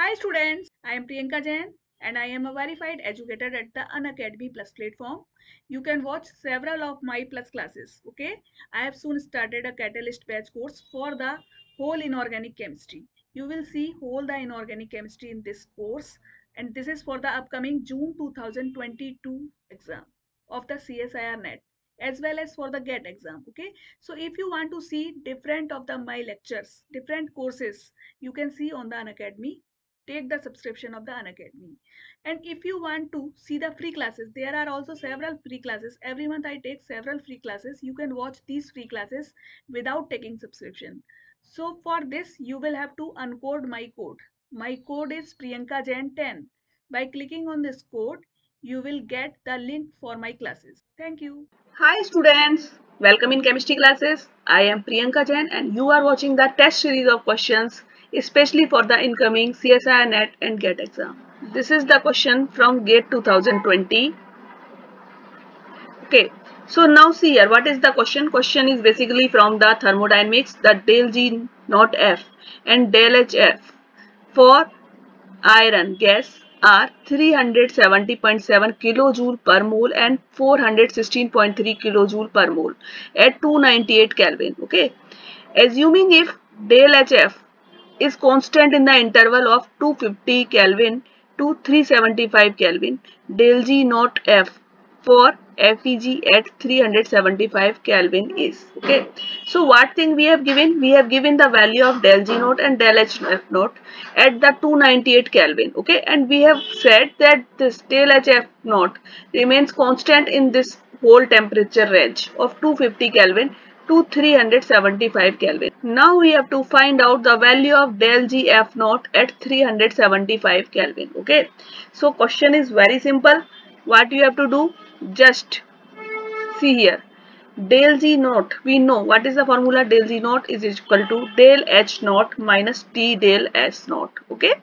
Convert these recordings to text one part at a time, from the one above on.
Hi students, I am Priyanka Jain and I am a verified educator at the Unacademy Plus platform. You can watch several of my Plus classes. Okay, I have soon started a Catalyst batch course for the whole inorganic chemistry. You will see whole the inorganic chemistry in this course and this is for the upcoming June 2022 exam of the CSIR NET as well as for the GATE exam. Okay, so if you want to see different of the my lectures, different courses, you can see on the Unacademy take the subscription of the Unacademy. And if you want to see the free classes, there are also several free classes. Every month I take several free classes. You can watch these free classes without taking subscription. So for this, you will have to uncode my code. My code is Priyanka Jain 10. By clicking on this code, you will get the link for my classes. Thank you. Hi students, welcome in chemistry classes. I am Priyanka Jain and you are watching the test series of questions especially for the incoming CSIR NET and GATE exam. This is the question from GATE 2020. Okay, so now see here what is the question? Question is basically from the thermodynamics the del G not F and del HF for iron gas are 370.7 kilojoule per mole and 416.3 kilojoule per mole at 298 Kelvin. Okay, assuming if del HF is constant in the interval of 250 Kelvin to 375 Kelvin. Del G naught F for FEG at 375 Kelvin is okay. So what thing we have given? We have given the value of del G naught and del H naught at the 298 Kelvin okay and we have said that this del HF naught remains constant in this whole temperature range of 250 Kelvin to 375 Kelvin. Now we have to find out the value of del G F naught at 375 Kelvin. Okay. So question is very simple. What you have to do? Just see here. Del G naught. We know what is the formula del G naught is equal to del H naught minus T del S naught. Okay.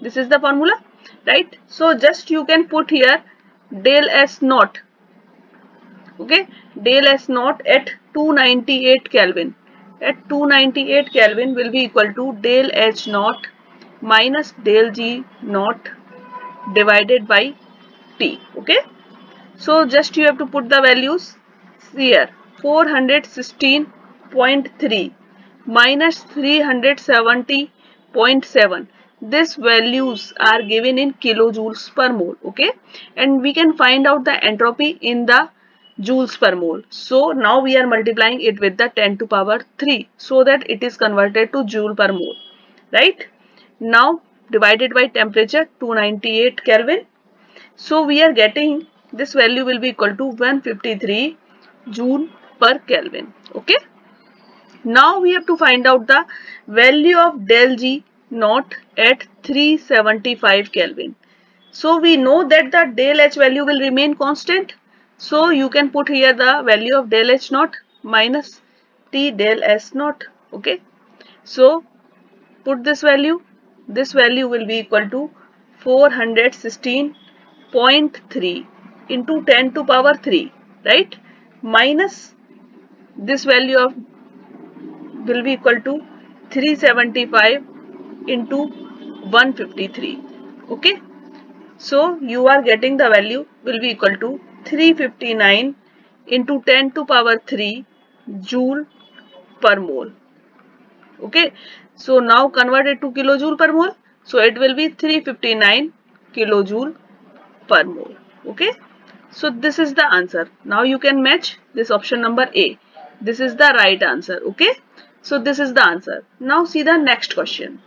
This is the formula. Right. So just you can put here del S naught okay? Del s naught at 298 kelvin. At 298 kelvin will be equal to del h naught minus del g naught divided by t. Okay? So just you have to put the values here. 416.3 minus 370.7 these values are given in kilojoules per mole. Okay? And we can find out the entropy in the joules per mole. So now we are multiplying it with the 10 to power 3 so that it is converted to joule per mole. Right? Now divided by temperature 298 Kelvin. So we are getting this value will be equal to 153 joule per Kelvin. Okay. Now we have to find out the value of del G naught at 375 Kelvin. So we know that the del H value will remain constant so you can put here the value of del H naught minus T del S naught. Okay. So put this value. This value will be equal to 416.3 into 10 to power 3 right minus this value of will be equal to 375 into 153 okay so you are getting the value will be equal to 359 into 10 to power 3 joule per mole. Okay. So now convert it to kilojoule per mole. So it will be 359 kilojoule per mole. Okay. So this is the answer. Now you can match this option number A. This is the right answer. Okay. So this is the answer. Now see the next question.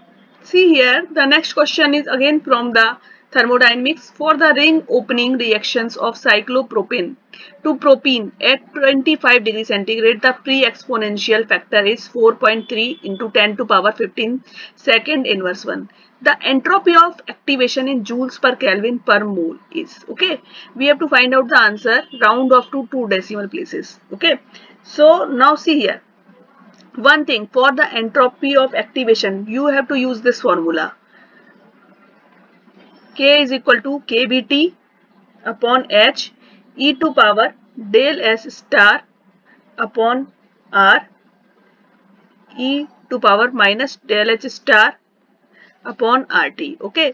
See here the next question is again from the thermodynamics for the ring opening reactions of cyclopropene to propene at 25 degree centigrade. The pre-exponential factor is 4.3 into 10 to power 15 second inverse 1 the entropy of activation in joules per kelvin per mole is okay? We have to find out the answer. Round off to two decimal places okay? So now see here. One thing for the entropy of activation you have to use this formula K is equal to KBT upon H e to power del S star upon R e to power minus del H star upon RT. Okay.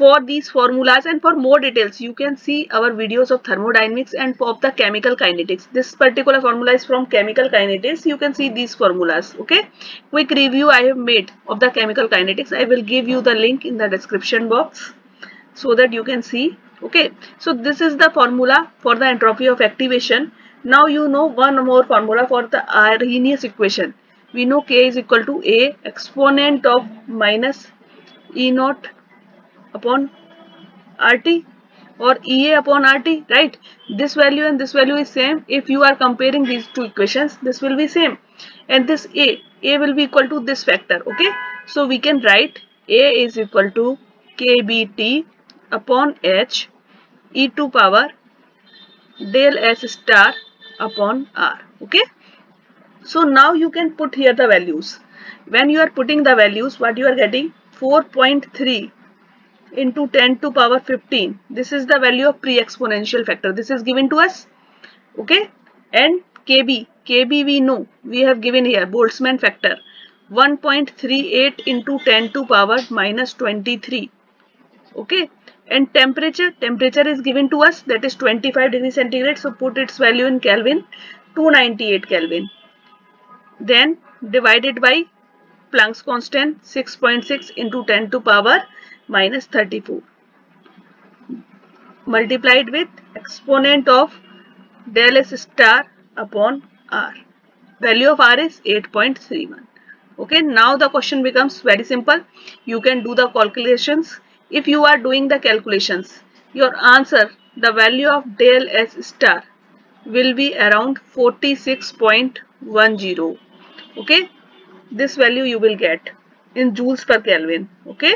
For these formulas and for more details, you can see our videos of thermodynamics and of the chemical kinetics. This particular formula is from chemical kinetics. You can see these formulas. Okay. Quick review I have made of the chemical kinetics. I will give you the link in the description box so that you can see. Okay. So this is the formula for the entropy of activation. Now you know one more formula for the Arrhenius equation we know k is equal to a exponent of minus e naught upon rt or ea upon rt right this value and this value is same if you are comparing these two equations this will be same and this a a will be equal to this factor okay so we can write a is equal to kbt upon h e to power del s star upon r okay so now you can put here the values. When you are putting the values, what you are getting? 4.3 into 10 to power 15. This is the value of pre-exponential factor. This is given to us. Okay. And KB. KB we know. We have given here Boltzmann factor. 1.38 into 10 to power minus 23. Okay. And temperature. Temperature is given to us. That is 25 degree centigrade. So put its value in Kelvin. 298 Kelvin then divided by Planck's constant 6.6 into 10 to power minus 34 multiplied with exponent of del s star upon r. Value of r is 8.31. Okay, now the question becomes very simple. You can do the calculations. If you are doing the calculations, your answer, the value of del s star will be around 46.10 okay? This value you will get in joules per kelvin. Okay?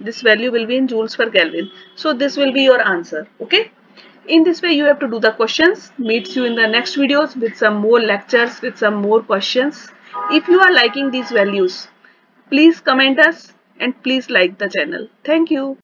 This value will be in joules per kelvin. So this will be your answer. Okay? In this way you have to do the questions. Meets you in the next videos with some more lectures with some more questions. If you are liking these values please comment us and please like the channel. Thank you